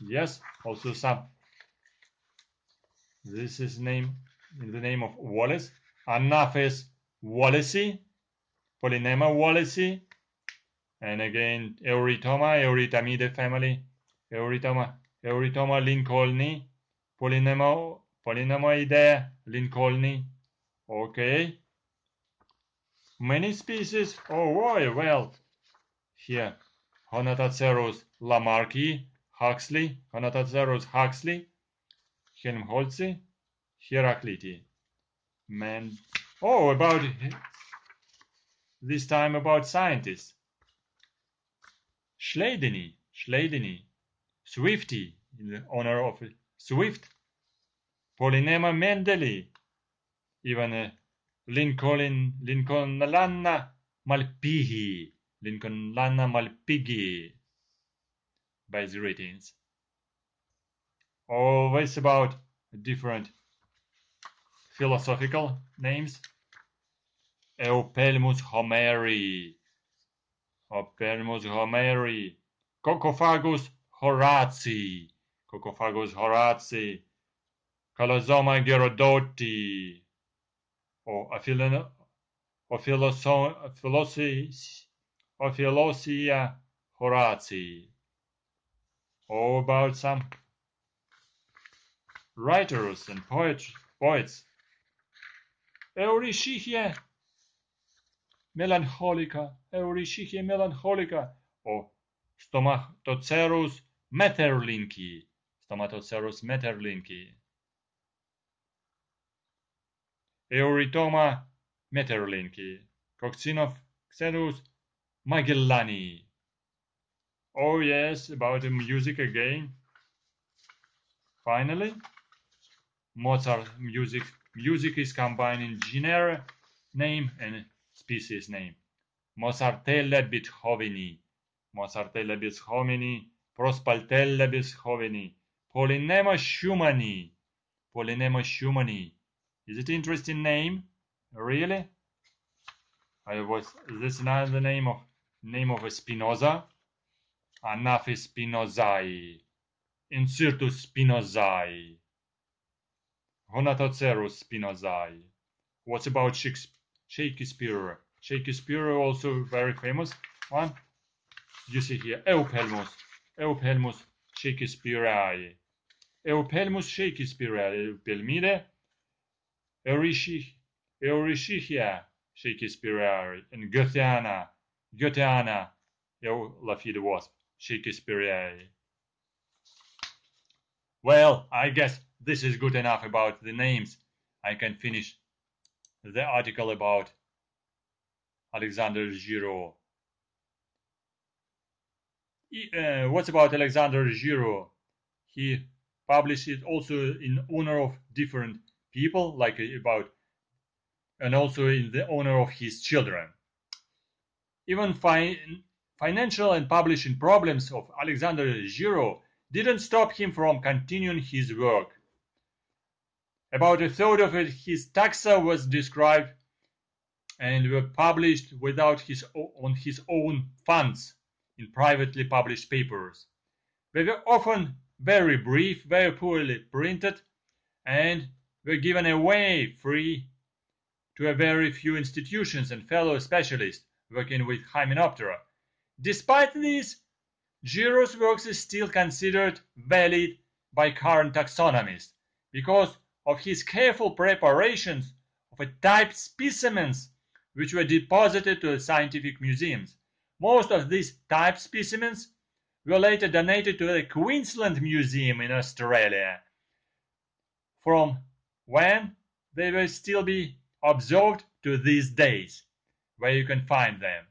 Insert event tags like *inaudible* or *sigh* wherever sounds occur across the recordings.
Yes, also some. This is name in the name of Wallace. Anaphes wallacei, Polynema wallacei, and again Eurytoma, Eurytomidae family, Eurytoma, Eurytoma lincolni, Polynema, Polynemoidea lincolni. Okay. Many species. Oh, boy, well, here, Honotacerus lamarckii, Huxley, Honotacerus Huxley, Helmholtz, Heracliti. Man, oh, about this time about scientists. Schleideni, Schleideni, Swifty, in honor of Swift, Polynema Mendeli, even uh, Lincoln, Lincoln Lana Malpighi, Lincoln Lana Malpighi, by the ratings. Oh, Always about different philosophical names. Eupelmus homeri, Eupelmus homeri, Coccophagus horatii, Coccophagus horatii, Calozoma gerodoti, or Ophelosia horatii. Or about some writers and poets, poets. Eurichichia melancholica, Eurichichia melancholica, or Stomatoceras metterlinki, Stomatoceras metterlinki. Eurytoma metterlinki, Coccinoph Xenus magellani. Oh yes, about the music again. Finally, Mozart music. Music is combining genre name and species name. Mozartella Beethoveni, Mozartella Beethoveni, Prospaltella Beethoveni, Polynema Schumanni, Polynema Schumanni. Is it interesting name? Really? I was is this another name of name of a Spinoza? Anaphes Spinozai, Encyrtus Spinozai, Honotocerus Spinozai. What about Shakespeare? Shakespeare also very famous one. You see here, Eupelmus, Eupelmus Shakespeareae, Eupelmus Shakespeareae, Eupelmidae, Eurichichia Shakespeareae, and Goetheana, Goetheana, Laffy the Wasp, Shakespeareae. Well, I guess this is good enough about the names. I can finish the article about Alexander Girault. Uh, what's about Alexander Girault? He published it also in honor of different people, like about, and also in the honor of his children. Even fi financial and publishing problems of Alexander Girault didn't stop him from continuing his work. About a third of his taxa was described and were published without his on his own funds in privately published papers. They were often very brief, very poorly printed, and were given away free to a very few institutions and fellow specialists working with Hymenoptera. Despite this, Girault's works is still considered valid by current taxonomists because of his careful preparations of a type specimens which were deposited to scientific museums. Most of these type specimens were later donated to the Queensland Museum in Australia, from when they will still be observed to these days, where you can find them.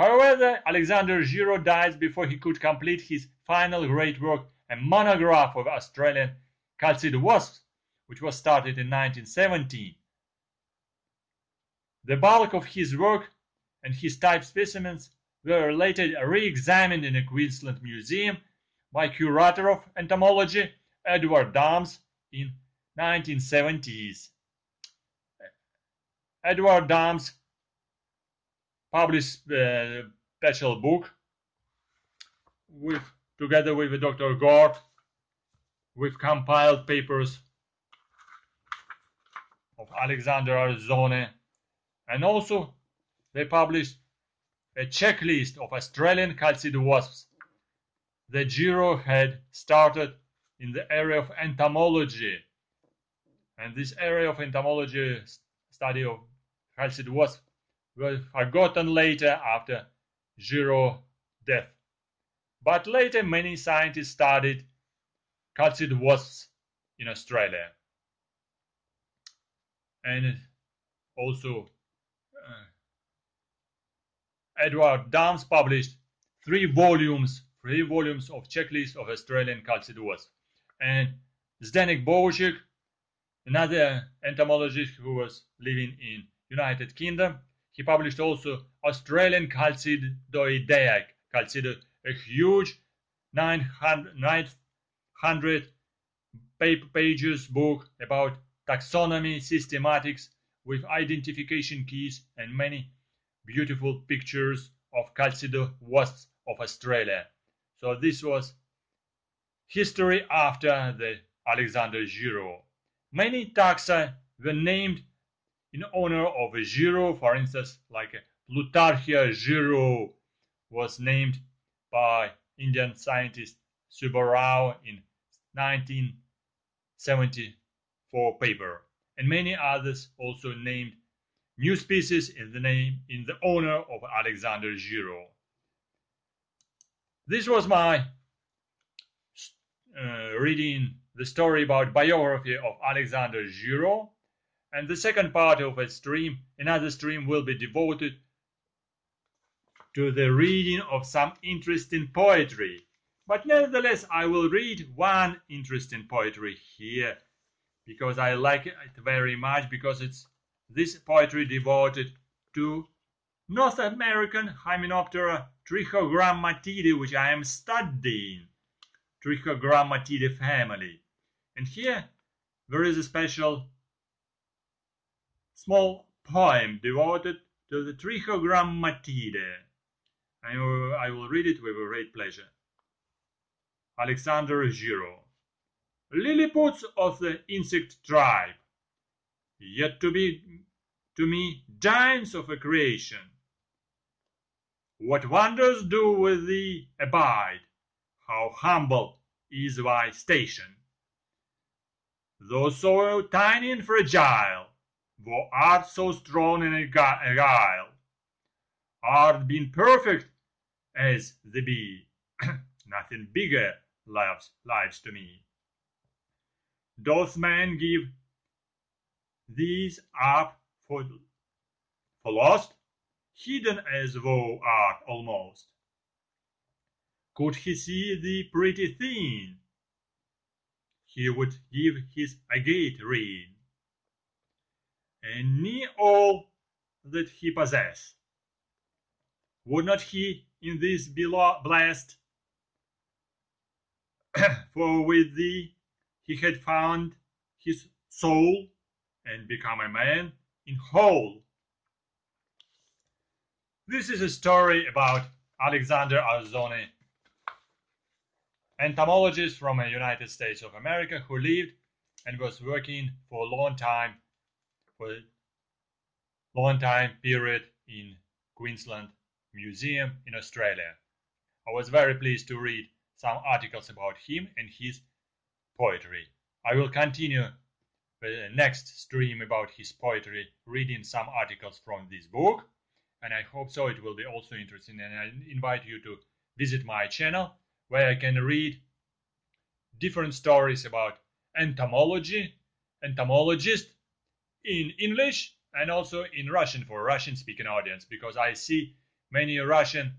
However, Alexander Girault died before he could complete his final great work, a monograph of Australian chalcid wasps, which was started in 1917. The bulk of his work and his type specimens were later re-examined in the Queensland Museum by curator of entomology Edward Dahms in 1970s. Edward Dahms published a special book with together with Dr. Gordh, we've compiled papers of Alexander Arzone, and also they published a checklist of Australian chalcid wasps that Girault had started in the area of entomology. And this area of entomology study of chalcid wasps was forgotten later after Girault death. But later many scientists studied chalcid wasps in Australia. And also uh, Edward Dahms published three volumes, three volumes of checklist of Australian chalcid wasps. And Zdenek Bouček, another entomologist who was living in United Kingdom, he published also Australian Chalcidoidea, Calcido, a huge 900, 900 pages book about taxonomy, systematics with identification keys and many beautiful pictures of Calcido wasps of Australia. So this was history after the Alexander Girault. Many taxa were named in honor of a Girault, for instance, like Plutarchia Girault was named by Indian scientist Subbarao in 1974 paper, and many others also named new species in the name in the honor of Alexander Girault. This was my uh, reading the story about biography of Alexander Girault and the second part of a stream, another stream will be devoted to the reading of some interesting poetry. But nevertheless, I will read one interesting poetry here because I like it very much because it's this poetry devoted to North American Hymenoptera Trichogrammatidae, which I am studying, Trichogrammatidae family. And here there is a special small poem devoted to the Trichogrammatidae. I, I will read it with great pleasure. Alexander Girault. Lilliputs of the insect tribe, yet to be to me giants of a creation. What wonders do with thee abide, how humble is thy station. Though so tiny and fragile, Thou art so strong and agile, art been perfect as the bee. *clears throat* Nothing bigger lives, lives to me. Doth man give these up for, for lost, hidden as thou art almost? Could he see thee pretty thing, he would give his agate ring and me all that he possessed. Would not he in this be blessed? *clears throat* For with thee he had found his soul and become a man in whole. This is a story about Alexander Arzoni, entomologist from the United States of America who lived and was working for a long time a long time period in Queensland Museum in Australia. I was very pleased to read some articles about him and his poetry. I will continue the next stream about his poetry, reading some articles from this book, and I hope so it will be also interesting. And I invite you to visit my channel where I can read different stories about entomology, entomologist, in English and also in Russian for Russian speaking audience because I see many Russian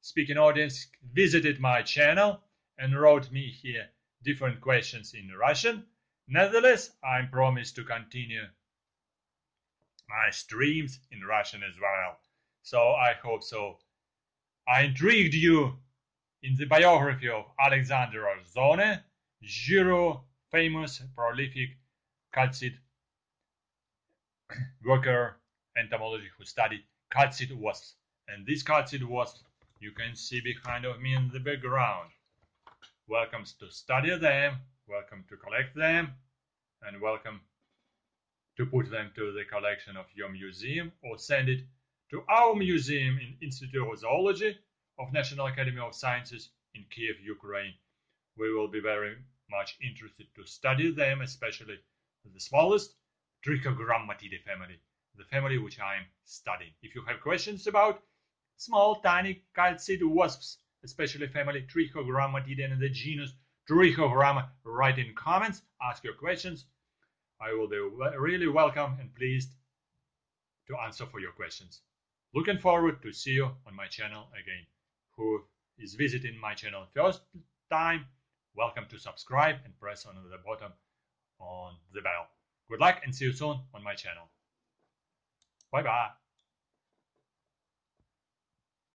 speaking audience visited my channel and wrote me here different questions in Russian. Nevertheless, I promise to continue my streams in Russian as well. So I hope so. I intrigued you in the biography of Alexander Arzone, Girault, famous, prolific chalcid worker entomologist who studied chalcid wasps. And this chalcid wasp you can see behind of me in the background. welcome to study them, welcome to collect them, and welcome to put them to the collection of your museum or send it to our museum in Institute of Zoology of National Academy of Sciences in Kiev, Ukraine. We will be very much interested to study them, especially the smallest Trichogrammatidae family, the family which I am studying. If you have questions about small, tiny chalcid wasps, especially family Trichogrammatidae and the genus Trichogramma, write in comments, ask your questions. I will be really welcome and pleased to answer for your questions. Looking forward to see you on my channel again. Who is visiting my channel first time, welcome to subscribe and press on the bottom on the bell. Good luck and see you soon on my channel. Bye bye.